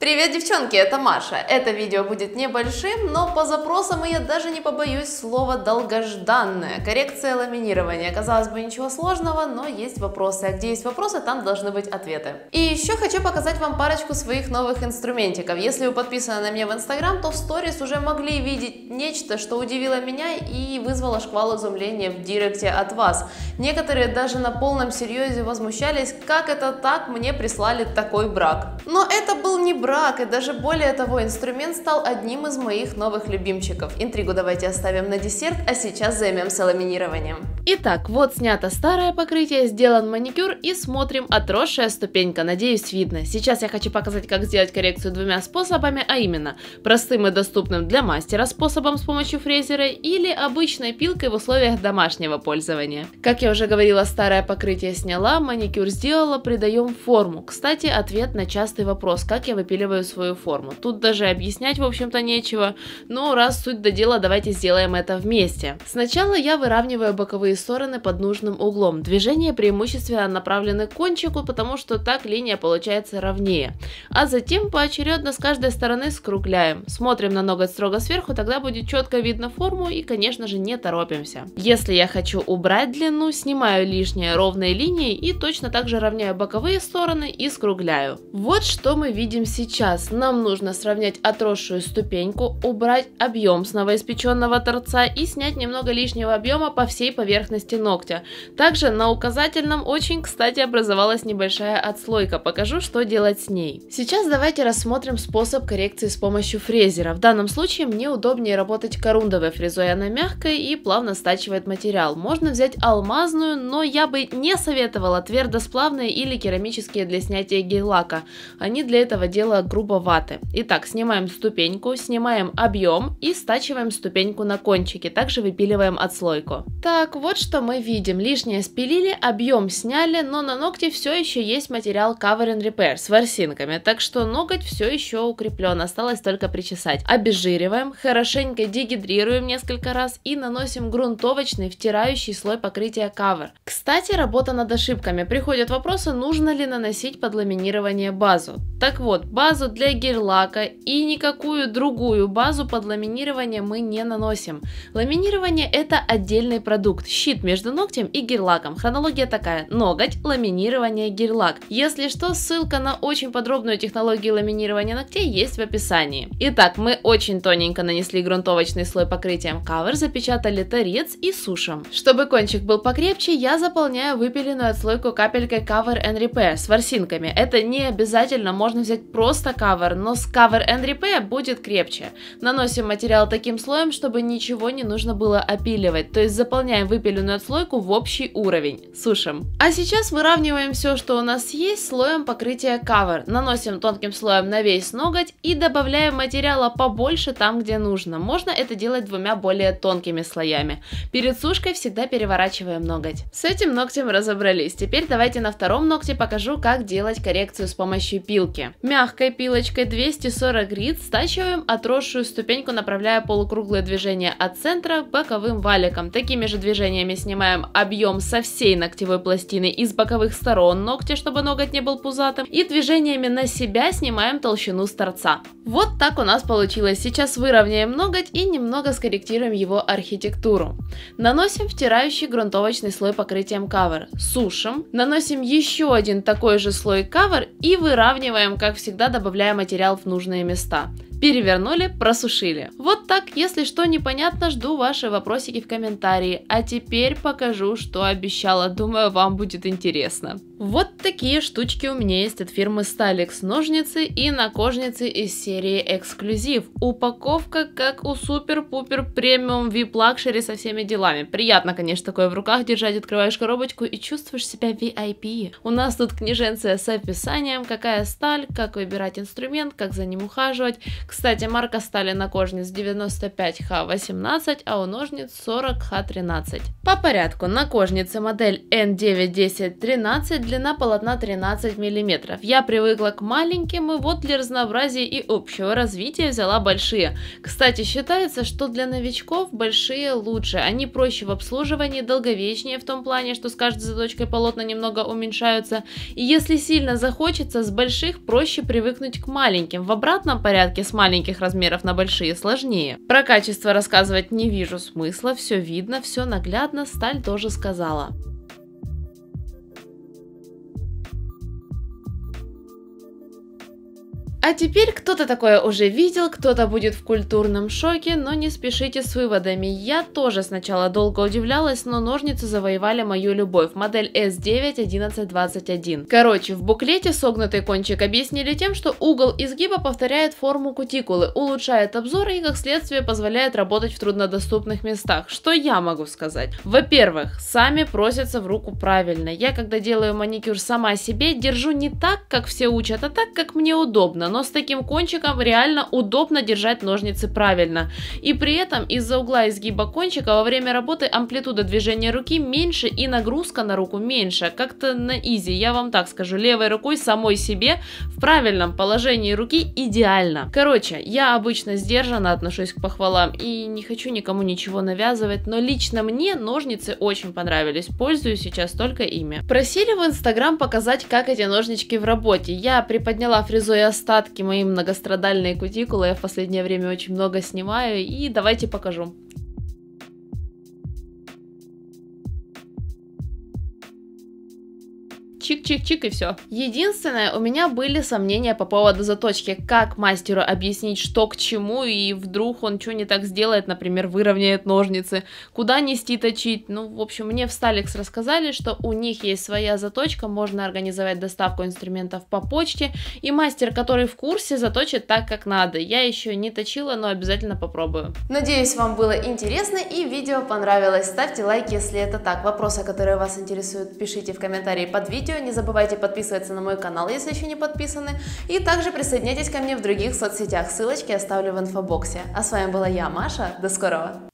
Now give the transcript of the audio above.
Привет, девчонки, это Маша. Это видео будет небольшим, но по запросам я даже не побоюсь слова долгожданное. Коррекция ламинирования. Казалось бы, ничего сложного, но есть вопросы. А где есть вопросы, там должны быть ответы. И еще хочу показать вам парочку своих новых инструментиков. Если вы подписаны на меня в Инстаграм, то в сторис уже могли видеть нечто, что удивило меня и вызвало шквал изумления в директе от вас. Некоторые даже на полном серьезе возмущались, как это так, мне прислали такой брак. Но это был не брак брак, и даже более того, инструмент стал одним из моих новых любимчиков. Интригу давайте оставим на десерт, а сейчас займемся ламинированием. Итак, вот снято старое покрытие, сделан маникюр и смотрим отросшая ступенька, надеюсь видно. Сейчас я хочу показать, как сделать коррекцию двумя способами, а именно простым и доступным для мастера способом с помощью фрезера или обычной пилкой в условиях домашнего пользования. Как я уже говорила, старое покрытие сняла, маникюр сделала, придаем форму. Кстати, ответ на частый вопрос, как я выпиливаю выпиливаю свою форму. Тут даже объяснять, в общем-то, нечего, но раз суть до дела, давайте сделаем это вместе. Сначала я выравниваю боковые стороны под нужным углом. Движения преимущественно направлены к кончику, потому что так линия получается ровнее. А затем поочередно с каждой стороны скругляем. Смотрим на ноготь строго сверху, тогда будет четко видно форму и, конечно же, не торопимся. Если я хочу убрать длину, снимаю лишние ровные линии и точно так же равняю боковые стороны и скругляю. Вот что мы видим сейчас Сейчас нам нужно сравнять отросшую ступеньку, убрать объем с новоиспеченного торца и снять немного лишнего объема по всей поверхности ногтя. Также на указательном очень, кстати, образовалась небольшая отслойка. Покажу, что делать с ней. Сейчас давайте рассмотрим способ коррекции с помощью фрезера. В данном случае мне удобнее работать корундовой фрезой, она мягкая и плавно стачивает материал. Можно взять алмазную, но я бы не советовала твердосплавные или керамические для снятия гель-лака. Они для этого грубоваты. Итак, снимаем ступеньку, снимаем объем и стачиваем ступеньку на кончике. Также выпиливаем отслойку. Так, вот что мы видим. Лишнее спилили, объем сняли, но на ногте все еще есть материал Cover and Repair с ворсинками. Так что ноготь все еще укреплен, осталось только причесать. Обезжириваем, хорошенько дегидрируем несколько раз и наносим грунтовочный втирающий слой покрытия Cover. Кстати, работа над ошибками. Приходят вопросы, нужно ли наносить под ламинирование базу. Так вот, база базу для гель-лака и никакую другую базу под ламинирование мы не наносим. Ламинирование это отдельный продукт, щит между ногтем и гель-лаком. Хронология такая, ноготь, ламинирование, гель-лак. Если что, ссылка на очень подробную технологию ламинирования ногтей есть в описании. Итак, мы очень тоненько нанесли грунтовочный слой покрытием кавер, запечатали торец и сушим. Чтобы кончик был покрепче, я заполняю выпиленную отслойку капелькой Cover and Repair с ворсинками. Это не обязательно, можно взять просто просто cover, но с Cover and Repair будет крепче. Наносим материал таким слоем, чтобы ничего не нужно было опиливать, то есть заполняем выпиленную отслойку в общий уровень. Сушим. А сейчас выравниваем все, что у нас есть, слоем покрытия Cover. Наносим тонким слоем на весь ноготь и добавляем материала побольше там, где нужно. Можно это делать двумя более тонкими слоями. Перед сушкой всегда переворачиваем ноготь. С этим ногтем разобрались. Теперь давайте на втором ногте покажу, как делать коррекцию с помощью пилки. Мягкой Тонкой пилочкой 240 грит стачиваем отросшую ступеньку, направляя полукруглые движения от центра к боковым валикам. Такими же движениями снимаем объем со всей ногтевой пластины из боковых сторон ногтя, чтобы ноготь не был пузатым. И движениями на себя снимаем толщину с торца. Вот так у нас получилось. Сейчас выровняем ноготь и немного скорректируем его архитектуру. Наносим втирающий грунтовочный слой покрытием кавер. Сушим. Наносим еще один такой же слой кавер и выравниваем, как всегда, добавляя материал в нужные места. Перевернули, просушили. Вот так, если что непонятно, жду ваши вопросики в комментарии. А теперь покажу, что обещала, думаю, вам будет интересно. Вот такие штучки у меня есть от фирмы Stalix. Ножницы и накожницы из серии Эксклюзив. Упаковка как у супер-пупер премиум VIP luxury со всеми делами. Приятно, конечно, такое в руках держать, открываешь коробочку и чувствуешь себя VIP. У нас тут книженция с описанием, какая сталь, как выбирать инструмент, как за ним ухаживать. Кстати, марка стали на кожниц 95Х18, а у ножниц 40Х13. По порядку, на кожнице модель N91013, длина полотна 13 мм. Я привыкла к маленьким и вот для разнообразия и общего развития взяла большие. Кстати, считается, что для новичков большие лучше, они проще в обслуживании, долговечнее в том плане, что с каждой заточкой полотна немного уменьшаются. И если сильно захочется, с больших проще привыкнуть к маленьким. В обратном порядке с маленьких размеров на большие сложнее. Про качество рассказывать не вижу смысла, все видно, все наглядно, сталь тоже сказала. А теперь кто-то такое уже видел, кто-то будет в культурном шоке, но не спешите с выводами. Я тоже сначала долго удивлялась, но ножницы завоевали мою любовь. Модель S9 1121. Короче, в буклете согнутый кончик объяснили тем, что угол изгиба повторяет форму кутикулы, улучшает обзор и, как следствие, позволяет работать в труднодоступных местах. Что я могу сказать? Во-первых, сами просятся в руку правильно. Я, когда делаю маникюр сама себе, держу не так, как все учат, а так, как мне удобно но с таким кончиком реально удобно держать ножницы правильно. И при этом из-за угла изгиба кончика во время работы амплитуда движения руки меньше и нагрузка на руку меньше. Как-то на изи, я вам так скажу, левой рукой самой себе в правильном положении руки идеально. Короче, я обычно сдержанно отношусь к похвалам и не хочу никому ничего навязывать, но лично мне ножницы очень понравились, пользуюсь сейчас только ими. Просили в инстаграм показать, как эти ножнички в работе. Я приподняла фрезой остаток остатки мои многострадальные кутикулы. Я в последнее время очень много снимаю. И давайте покажу. Чик-чик-чик и все. Единственное, у меня были сомнения по поводу заточки. Как мастеру объяснить, что к чему, и вдруг он что не так сделает, например, выровняет ножницы, куда нести точить. Ну, в общем, мне в Сталикс рассказали, что у них есть своя заточка, можно организовать доставку инструментов по почте, и мастер, который в курсе, заточит так, как надо. Я еще не точила, но обязательно попробую. Надеюсь, вам было интересно и видео понравилось. Ставьте лайк, если это так. Вопросы, которые вас интересуют, пишите в комментарии под видео не забывайте подписываться на мой канал, если еще не подписаны, и также присоединяйтесь ко мне в других соцсетях, ссылочки оставлю в инфобоксе. А с вами была я, Маша, до скорого!